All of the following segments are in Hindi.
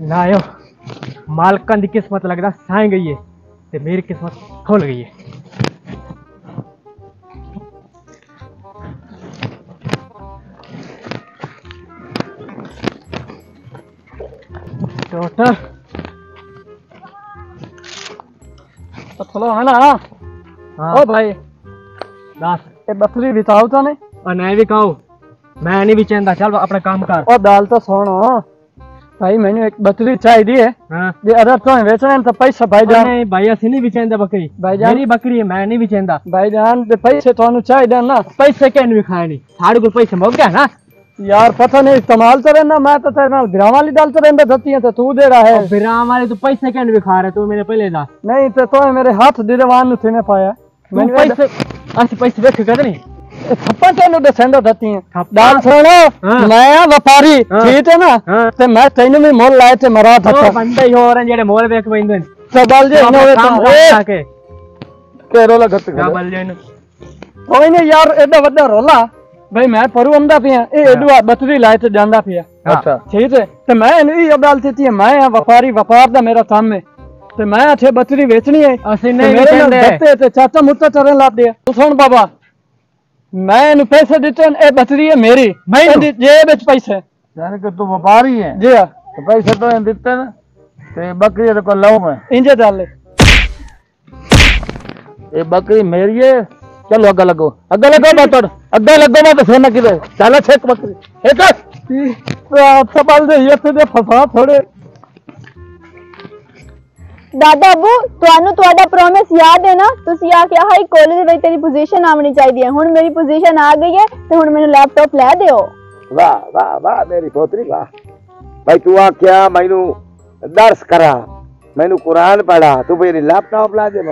ना लायो मालकन की किस्मत लगदा साई गई है ते मेरी किस्मत खुल गई है। डॉक्टर तो थोड़ा है ना हाँ। ओ भाई दास ये बकरी बिताओ तो नहीं और नहीं बिकाओ मैं नहीं बिचेंदा चल अपना काम कर। और दाल तो सोनो। भाई मैंने एक बकरी चाय दी है। हाँ। ये अदर तो वेचने तो पैसा भाई जान। नहीं भाई ऐसी नहीं बेचेंदा बकरी। भाई जान। मेरी बकरी है मैं नहीं बेचेंदा। भाईजान दे पैसे तो चाय दे ना पैसे के भी खानी नहीं। थारे को पैसे मोग गया ना। यार पता नहीं इस्तेमाल तो रहना मैं तो तेरे नाल ग्राम वाली डालते रहने धती है तो तू दे रहा है। ग्राम वाले तो पैसे के भी खा रहे तू मेरे पहले दा। नहीं तो तो मेरे हाथ दिलवान नु थे ने पाया। मैंने पैसे पैसे देख कर नहीं ਪੈਸੇ ਅਸੀਂ ਪੈਸੇ ਵੇਖ ਕਦ ਨਹੀਂ ਥੱਪਾ ਤੈਨੂੰ ਦੱਸੈਂਦਾ ਦਿੱਤੀਆਂ ਥੱਪਾ? ਦਾਲ ਸੁਣ ਹਾਂ। ਮੈਂ ਆ ਵਪਾਰੀ ਹਾਂ। ਠੀਕ ਹੈ ਨਾ ਹਾਂ ਤੇ ਮੈਂ ਤੈਨੂੰ ਵੀ ਮੁੱਲ ਲਾਏ ਤੇ ਮਰਾ ਉਹ ਥੱਕਾ ਬੰਦੇ ਹੀ ਹੋਰ ਨੇ ਜਿਹੜੇ ਮੋਲ ਵੇਖ ਪੈਂਦੇ ਨੇ ਤੇ ਬਲ ਜੇ ਇਹਨਾਂ ਆਪਣਾ ਵਿੱਚ ਕੰਮ ਏ ਕਰ ਕੇ ਤੇਰੋ ਲਗਤ ਜਾ ਬਲ ਜੇ ਨੂੰ ਕੋਈ ਨਹੀਂ ਯਾਰ ਐਡਾ ਵੱਡਾ ਰੋਲਾ ਬਈ ਮੈਂ ਪਰੂ ਆਉਂਦਾ ਪਿਆ ਇਹ ਐਡਵਾ ਬੱਤਰੀ ਲਾਏ ਤੇ ਜਾਂਦਾ ਪਿਆ ਅੱਛਾ। ਠੀਕ ਹੈ ਤੇ ਮੈਂ ਇਹਨੂੰ ਇਹ ਅਬਦਾਲ ਦਿੱਤੀ ਹੈ ਮੈਂ ਆ ਵਪਾਰੀ ਵਪਾਰ ਦਾ ਮੇਰਾ ਕੰਮ ਹੈ ਤੇ ਮੈਂ ਇੱਥੇ ਬੱਤਰੀ ਵੇਚਣੀ ਹੈ ਅਸੀਂ ਤੇ ਨਹੀਂ ਮੇਰੇ ਨਾਲ ਵਿਚੈਂਦੇ ਦਿੱਤੇ ਤੇ ਚਾਚਾ ਮੁੱਤਾ ਚਰਨ ਲੱਦੇ ਆ ਤੂੰ ਸੁਣ ਬਾਬਾ मैं पैसे दिता ए बचरी है मेरी। मैं जे बेच पैसे यानी कि तू व्यापारी है। जी हाँ। तो पैसे तो देते ना तो ते बकरी तो को लाऊं मैं। इंजे चल ले। ये बकरी मेरी है चलो अगा लगो। अगा लगो मैं तो अगा लगो मैं तो ना की दे चला बकरी। एक तो आप सवाल दे ये से फसा थोड़े। दादाबू तू प्रोमिस याद है ना? तुम आख्या हाई कॉलेज तेरी पोजिशन आवनी चाहिए हूँ। मेरी पोजिशन आ गई है तो हूँ मेन लैपटॉप लै दो वाह वाह वाह मेरी पोतरी वाह। भाई तू आख्या मैं दर्श करा। मैं कुरान पढ़ा। तू मेरी लैपटॉप ला दे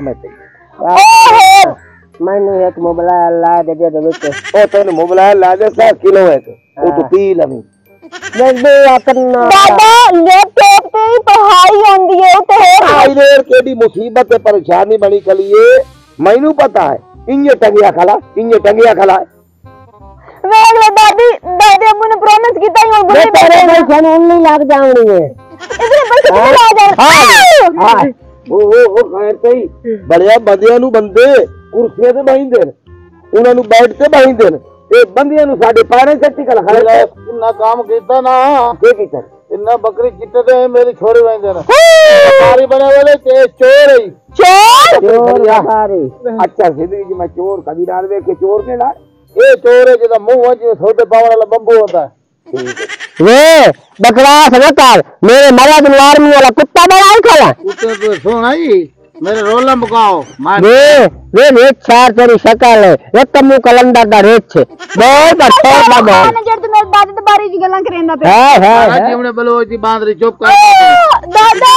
मैं एक मोबाइल ला दे दे दे ओ तेन मोबाइल ला दे सर किलो एक ओ तू हाँ। पी लवी मैं दे आ करना। दादा लैपटॉप पे पढ़ाई आंदी है देर के भी मुसीबत परेशानी बनी कलिए मैनू पता है इंजे टंगिया खला इंजे टंगिया खला मैं अगले दादी दादी अबू ने प्रॉमिस की थी और बुरे तेरे में जान ओनली लाग जावणी हाँ, है इतने पैसे कितने आ खैर सही। बढ़िया बंदियाँ नु बंदे कुर्सियाँ ते बही देन उनां नु बैठ ते बही देन ए बंदियाँ नु साडे पारे सच्ची कल खला कितना काम कीता ना। के कीता इन्ना बकरी कितने दे हैं मेरी छोड़ी बहन देना सारी बने वाले तेज चोर ही। चोर? चोर भिखारी अच्छा सिद्धि जी मैं चोर कभी डाल दे के चोर के डाल ये चोर है जिसका मुँह है जो छोटे पावर वाला बंबू होता है। वे बकवास न कर। मेरे मरा दिलवार में वाला कुत्ता बना ही खड़ा कुत्ते तो सुना जी मेरे रोला मुकाओ। वे वे रेत चार तेरी शक्ल है। एक कमू कलंदर का रेत छे बहुत अच्छा बाबा। ਬਾਦ ਬਾਰੇ ਜੀ ਗੱਲਾਂ ਕਰੇਂਦਾ ਪਿਆ ਹਾਂ ਹਾਂ ਜੀ ਹਮਨੇ ਬਲੋਚ ਦੀ ਬਾਂਦਰੀ ਚੁੱਪ ਕਰ ਦਾਦਾ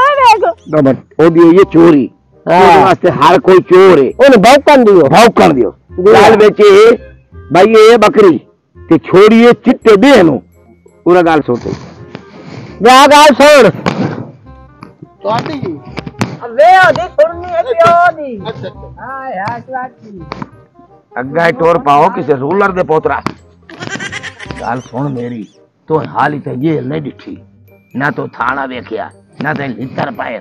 ਓਏ ਵੇਖ ਦਮਨ ਉਹਦੀ ਇਹ ਚੋਰੀ ਉਹਦੇ ਵਾਸਤੇ ਹਰ ਕੋਈ ਚੋਰ ਹੈ ਉਹਨੂੰ ਭੌਂਕਣ ਦਿਓ ਭੌਂਕਣ ਦਿਓ ਗੱਲ ਵਿੱਚ ਇਹ ਭਾਈ ਇਹ ਬੱਕਰੀ ਤੇ ਛੋੜੀ ਇਹ ਚਿੱਟੇ ਦੇ ਨੂੰ ਪੂਰਾ ਗੱਲ ਸੁਣਦੇ ਵਾ ਗੱਲ ਸੁਣ ਤੁਹਾਡੀ ਜੀ ਵੇ ਉਹਦੀ ਸੁਣਨੀ ਹੈ ਪਿਓ ਦੀ ਅੱਛਾ ਹਾਂ ਹਾਂ ਤੁਹਾਡੀ ਅੱਗਾ ਟੋਰ ਪਾਓ ਕਿਸੇ ਰੂਲਰ ਦੇ ਪੋਤਰਾ ਗੱਲ ਸੁਣ ਮੇਰੀ ਤੂੰ ਹਾਲੀ ਤੇ ਜੇਲ ਨਹੀਂ ਦਿੱਠੀ ਨਾ ਤੂੰ ਥਾਣਾ ਵੇਖਿਆ ਨਾ ਤੇ ਲਿੱਤਰ ਪਾਏ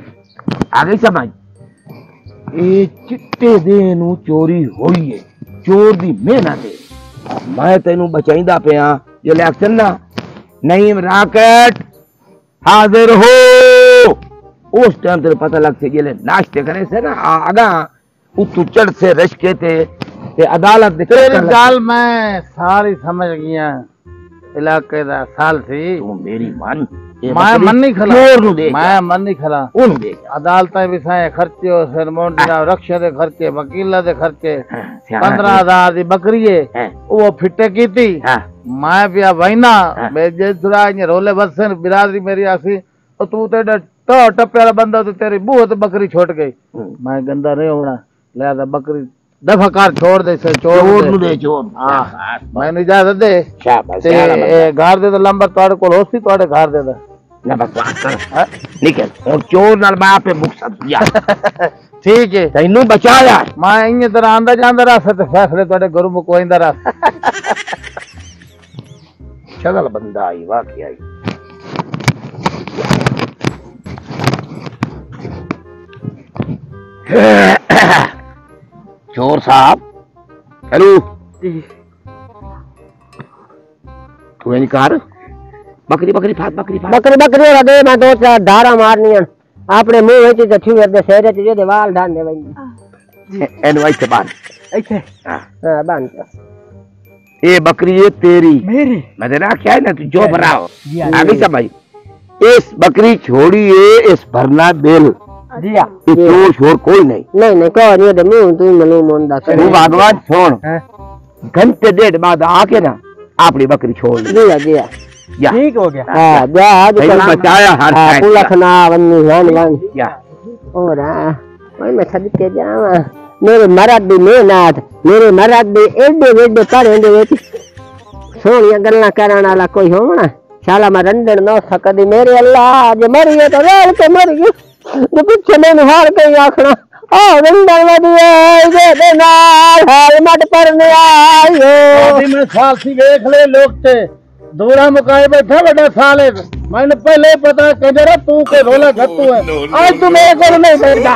ਆ ਗਈ ਸਮਝ ਇਹ ਚਿੱਟੇ ਦੇ ਨੂੰ ਚੋਰੀ ਹੋਈ ਏ ਚੋਰ ਦੀ ਮਿਹਨਤ ਏ ਮੈਂ ਤੈਨੂੰ ਬਚਾਈਂਦਾ ਪਿਆ ਜੇ ਇਲੈਕਸ਼ਨ ਨਾ ਨਹੀਂ ਰਾਕਟ ਹਾਜ਼ਰ ਹੋ ਉਸ ਟਾਈਮ ਤੈਨੂੰ ਪਤਾ ਲੱਗ ਸੀ ਜਿਹੜੇ ਨਾਸ਼ਤੇ ਕਰੇ ਸੇ ਨਾ ਆ- ਅਗਾ ਉਤੋਂ ਚੜ ਸੇ ਰਸ਼ਕੇ ਤੇ ਤੇ ਅਦਾਲਤ ਦੇ तेरी ਚੱਕਰ ਲੱਗ- गाल मैं सारी समझ गया इलाके दा साल थी। तू मेरी मन माय मन नहीं खला। चोर नु दे माय मन नहीं खला। उन दे अदालत में बिसाए खर्चे सरमोंडी दा रक्षा दे खर्चे वकील दे खर्चे। हाँ, 15000 दी बकरी है। हाँ। वो फिटे की थी हाँ। माय पिया वैना मैं जेसरा ने रोले बसन बिरादरी मेरी आसी ओ तू ते टो टप्पे वाला बंदा तो तेरी बूहत बकरी छोड़ गई। हम्म। मैं गंदा नहीं होना। ले बकरी दफाकार छोड़ दे सर चोर चोर नु दे हाँ मैं इजाज़त दे। शाबाश ते घर दे तो लंबर तोड़ को होसी तोड़ घर दे दे। ना बस हाँ? निकल और चोर नाल बाप पे मुक्सद दिया। ठीक है। तैनू बचाया मैं इने तरह आंदा जांदा रस ते फैसले तोड़े गुरु मुकोइंदा रस चल बंदा आई वाकई आई। चोर साहब। हेलो। तू है कार बकरी बकरी फाट बकरी फाट बकरी बकरी और दे मैं दोस्त चार धारा मारनी है। आपने मुँह है चीज़ अच्छी कर दे शहर चीज़ दे वाल डाल दे भाई। हाँ। एन वाई से बाँध। ऐसे? हाँ। बाँध तो। ये बकरी ये तेरी। मेरी? मैं तेरा क्या है ना तू जो भरा अभी समझ इस बकरी छोड़ी है इस भरना बेल। तू तू भगवान छोड़? घंटे डेढ़ बाद आके ना अपनी बकरी छोड़ ले दिया दिया ठीक हो गया हाँ जा आज बचाया हर। खना वन्नी वन या ओए मैं छद के जावा मेरे मरद दी मेहनत मेरे मरद दी एडे वेडे पढ़े दे विच सोहणियाँ गल्लां करन वाला कोई होवना शाला मैं रंडन न सकदी मेरे अल्लाह जे मरी गए तो रोल के मर गई जे पिछे मैनू हार के आखना आ रंडन वदिया ਨਾਲ आयो अभी मैं साल सी देख ले लोग ते दूरा मुकाए बैठा बड़ा साल है मैंने पहले ही पता कंजरा तू के रोला घट्टू है आज तू मेरे को नहीं बैठा